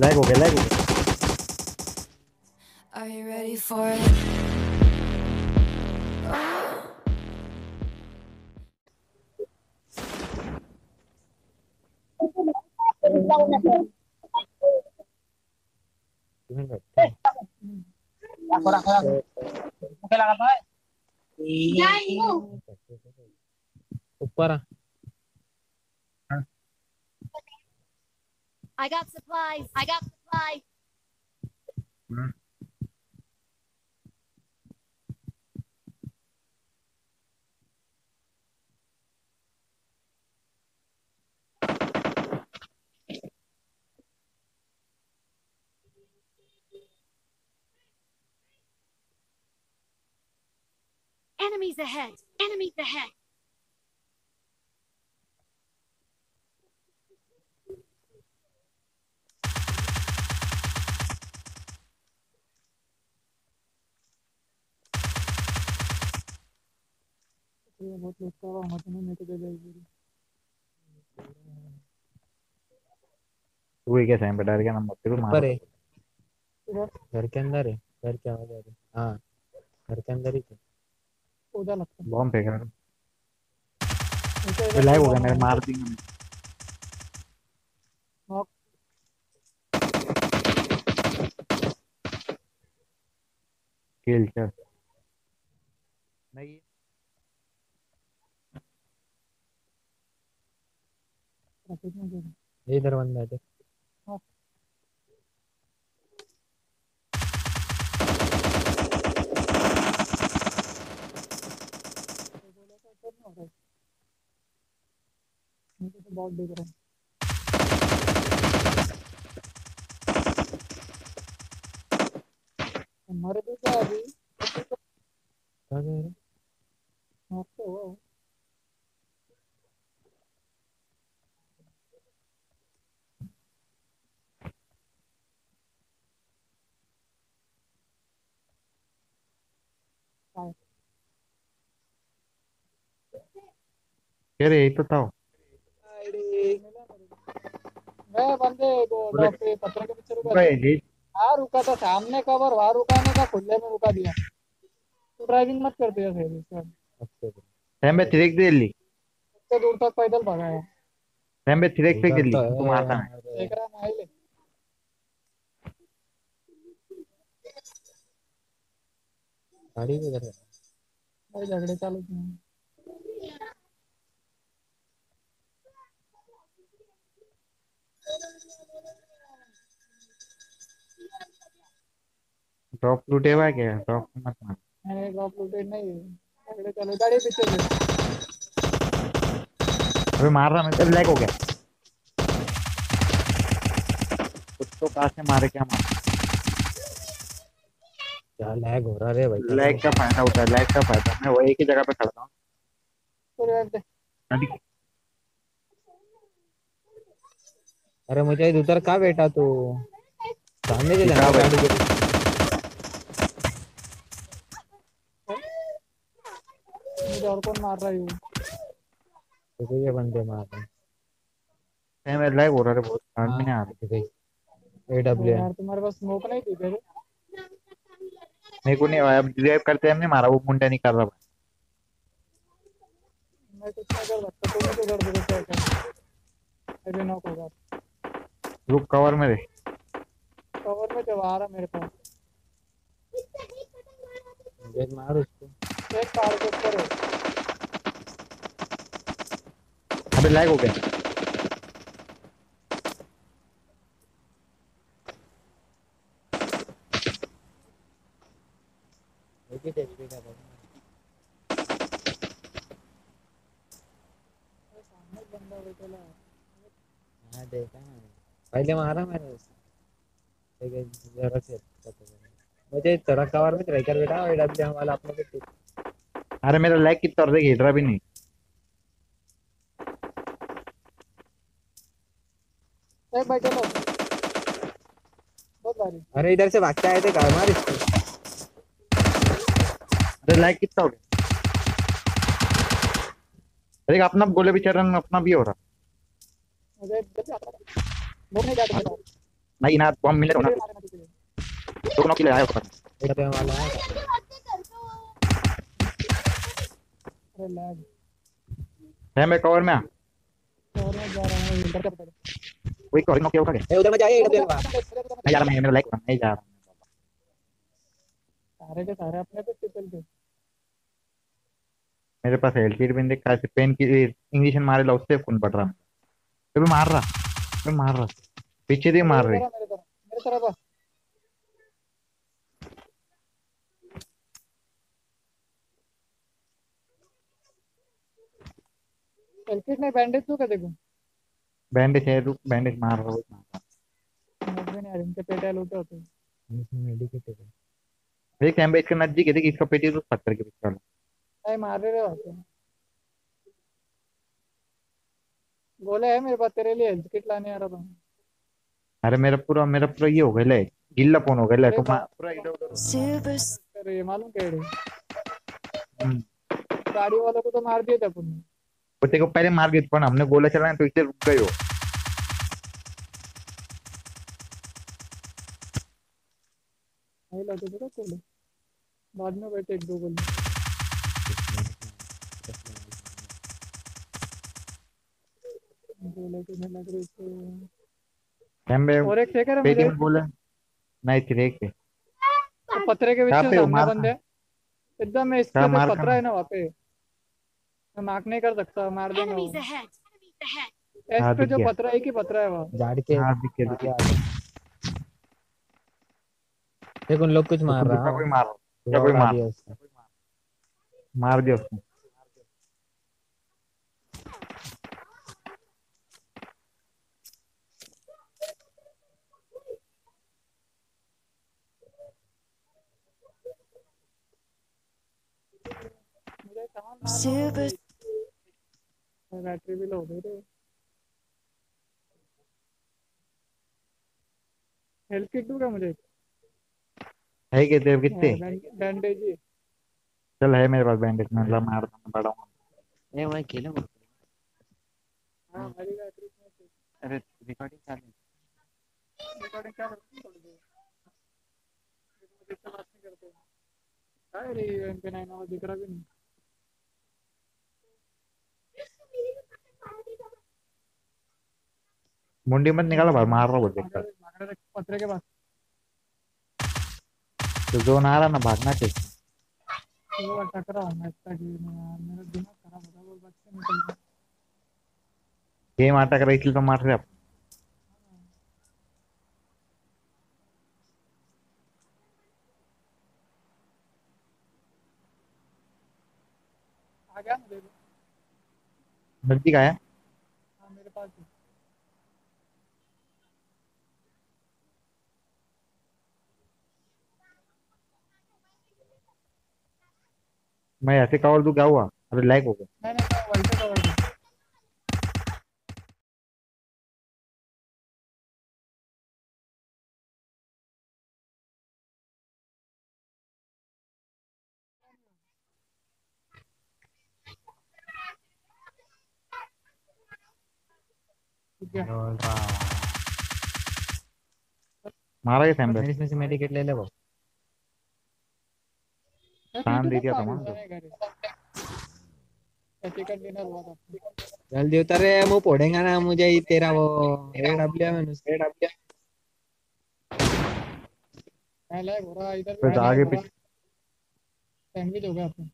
Lag हो गया lag हो गया Are you ready for it? Ako I got supplies. I got supplies. Enemies ahead. Enemies ahead. ये बहुत लोग का वहाँ मत नहीं तो दे देगी तू ही कैसे है? डर गया नंबर तेरे को ऊपर मार है घर के अंदर है घर की आवाज़ आ रही है। हाँ घर के अंदर ही थे। उधर लगता है। बॉम्ब फेंक रहा है। है लैग हो गया मेरे मार दी मैंने Knock. किल चल नहीं ट्रैफ़िक में जो ये इधर बंदा है। मुझे तो बहुत दिख रहा है हमारे भी क्या अभी क्या कह रहे knock तो हुआ वो। रहे यही तो था मैं बंदे दो दो पे पत्थर के पीछे रुका हाँ रुका था सामने कवर वहाँ रुकाने का खुले में रुका दिया तू ड्राइविंग मत कर दिया फिर अच्छे बे थिरेक दे ली इतने दूर तक पैदल भगाया सैम बे थिरेक से उधर कर ली तो है, है अरे, देख रहा है माइल गाड़ी किधर है भाई झगड़े चालू हैं। ड्रॉप लूटे हुआ क्या? ड्रॉप मत मार। मैंने ड्रॉप लूटेड नहीं। है झगड़े गाड़ी पीछे से। अबे मार रहा मैं तेरे लैग हो गया। कुछ तो कहाँ से मारे क्या मार? क्या लैग हो रहा रे भाई? लैग का फ़ायदा होता है लैग का फ़ायदा। मैं वो एक ही जगह पे खड़ा था तो रेड दे अभी अरे मुझे उधर कहाँ बैठा तू? सामने से जाना गाड़ी के मुझे और कौन मार रहा है? ये तो ये बंदे मार रहे हैं। सैम लैग हो रहा है बहुत में आ रहा। ए डब्ल्यू यार तुम्हारे पास स्मोक नहीं थी फिर मेरे को नहीं अब ड्राइव करते हमने मारा वो मुंडा नहीं कर रहा मैं कुछ नहीं कर सकता तुम तो कर दो रुक कवर में रहे कवर में जब आ रहा मेरे पास मुझे मार उसको एक कार के ऊपर है अबे लैग हो गया एक ही का था सामने बंदा बैठा है हाँ देखा ना पहले मारा मैंने उसे लेकिन जरा से मुझे थोड़ा कवर में ट्रैकर बेटा और डब्ल्यू वाला अपने को अरे मेरा लैग कितना और देख हिट रहा भी नहीं एक बैठे लो बहुत भारी अरे इधर से भाग के आए थे कार मार इसको अरे लैग कितना हो गया अरे अपना गोले भी चल रहा है अपना भी हो रहा है नहीं जाता था नहीं ना बम मिले तो ना। मारे मत इसे। दो नॉक किले आया ऊपर एडा पे वाला है अरे लैग है मैं कवर में आ और मैं जा रहा हूँ। इंटर का पकड़ कोई कवर नॉक किया उठा के। ए उधर मत जाइए एडा पे नहीं जा रहा मैं मेरा लाइक नहीं जा रहा। सारे के सारे अपने पे ट्रिपल के मेरे पास एलटीडी देख कैसे पेन की इंग्लिश मारे ला उससे खून पड़ रहा। तो भी मार रहा। तो मार रहा पीछे से मार रही मेरे तरफ़ आ। एलकिट नहीं बैंडेज तू क्या देखो बैंडेज है रुक बैंडेज मार रहा हूँ मार रहा में इनके पेटे लूटे होते हैं इसमें मेडिकेट है देख इसका नज़दीक है देख इसका पेटी तो पत्थर के पीछे वाला मार रहे हैं गोले है मेरे पास तेरे लिए हेल्थ किट लाने आ रहा था। अरे मेरा पूरा मेरा पूरा ये हो गया ले गिल्ला फ़ोन हो गया ले तो अरे पूरा इधर उधर ये मालूम क्या है? हम्म। गाड़ी वालों को तो मार दिया था अपन ने वो तेरे को पहले मार गई पर हमने गोला चलाया तो इससे रुक गए हो नहीं लाते थे क्या बाद में बैठे एक दो गोले के रहे थे। और एक फेंक रहा पेटी मुझे? में गोला नहीं थी एक है। और पत्थरे के कहाँ बीच में सामने मार बंदे एकदम मैं इसके पे है ना वहाँ पे। मैं मार्क नहीं कर सकता मार देंगे. एस हाँ, पे जो ही है वहाँ। झाड़ के। हाँ दिखे दिखे देख उन लोग कुछ मार रहा कोई मार रहा कोई मार दिया उसने। मार दिया उसने। बैटरी भी लो दे रहे हेल्थ किट दूँगा मुझे? है क्या तेरे कितने? बैंडेज चल है मेरे पास बैंडेज में ला मार दूँगा बड़ा हूँ ए मैं खेले। हाँ हमारी बैटरी अरे रिकॉर्डिंग चालू रिकॉर्डिंग क्या करते हैं थोड़ी देर इससे बात नहीं करते क्या है रे एम पे दिख रहा भी नहीं। मुंडी मत निकाला भाई मार रहा थे पत्थरे के पास तो जोन आ रहा ना भागना चाहिए मैं इसका गेम मेरा दिमाग खराब हो रहा है निकल गेम अटक रहा इसलिए तो मार रहे आप आ गया हाँ मैं ऐसे कवर दूँ क्या हुआ? अरे लैग हो गया। नहीं नहीं वैसे कवर दूँ मारा गया सैम इसमें से मेडिकेट ले ले वो मैं दे दिया तो था। था डिनर हुआ था जल्दी उतर रे मुँह फोड़ेगा ना मुझे ही तेरा वो उसके एडब्ल्यू मैं लैग हो रहा इधर बस आगे पीछे सैंडविच हो गया अपने।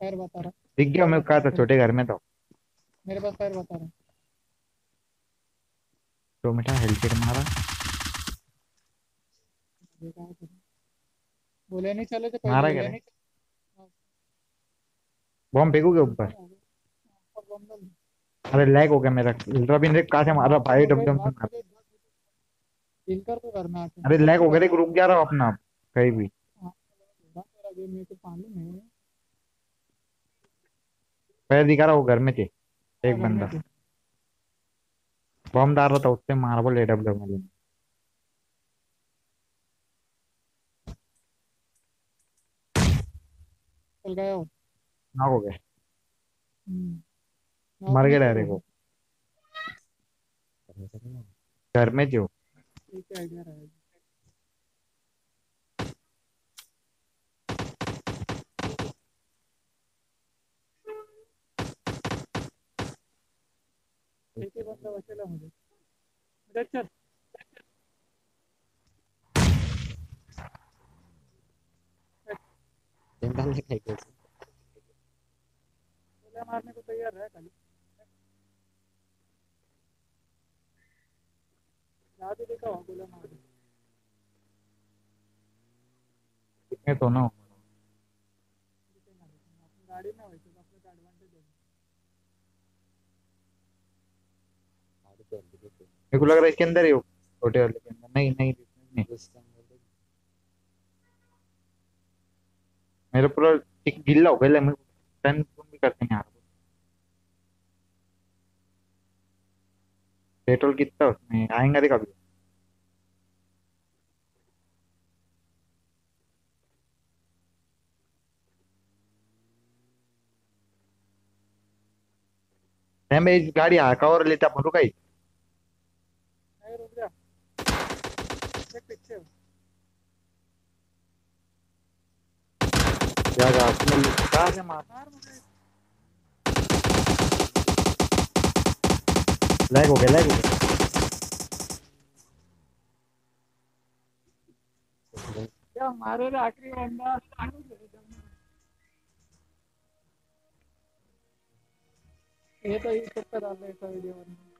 पैर बता रहा। दिख गया मैं कहा था छोटे घर में तो। मेरे पास पैर बता रहा। तो मिठा हेल्थ किट मारा। बोले नहीं चले थे मारा बोले नहीं बॉम्ब फेंकोगे ऊपर? दो। अरे लैग हो गया मेरा। देख कहाँ से मारा भाई डब डब से मारा तो करना अरे लैग हो गया देख रुक जा रहा हूँ अपना कहीं भी। है पैर दिखा रहा वो घर में थे एक बंदा। में बॉम्ब डाल रहा था उससे मारा बोल एडब्ल्यू में चल गया वो नॉक हो हम्म। मर नहीं डायरेक्ट वो है। घर में जो एक बंदा बचेला मुझे मुझे चल दिन डालने का एक मारने को तैयार रहे खाली। जादू देखा हो मार दे। तो ना गाड़ी में वैसे तो अपने एडवांटेज है ही मेरे को लग रहा है इसके अंदर ही हो छोटे वाले के अंदर। नहीं नहीं नहीं उसका मतलब मेरा पूरा एक गिल्ला हो गया मैं टर्न भी करते नहीं आ पेट्रोल कितना उसमें आएँगे देखा अभी। इस गाड़ी हाका और लेता अपने कहाँ मार मार। लैग हो गया लैग हो गया। क्या मारे रे आखिरी बंदा ये तो ये चक्कर डाल रहा है वीडियो में।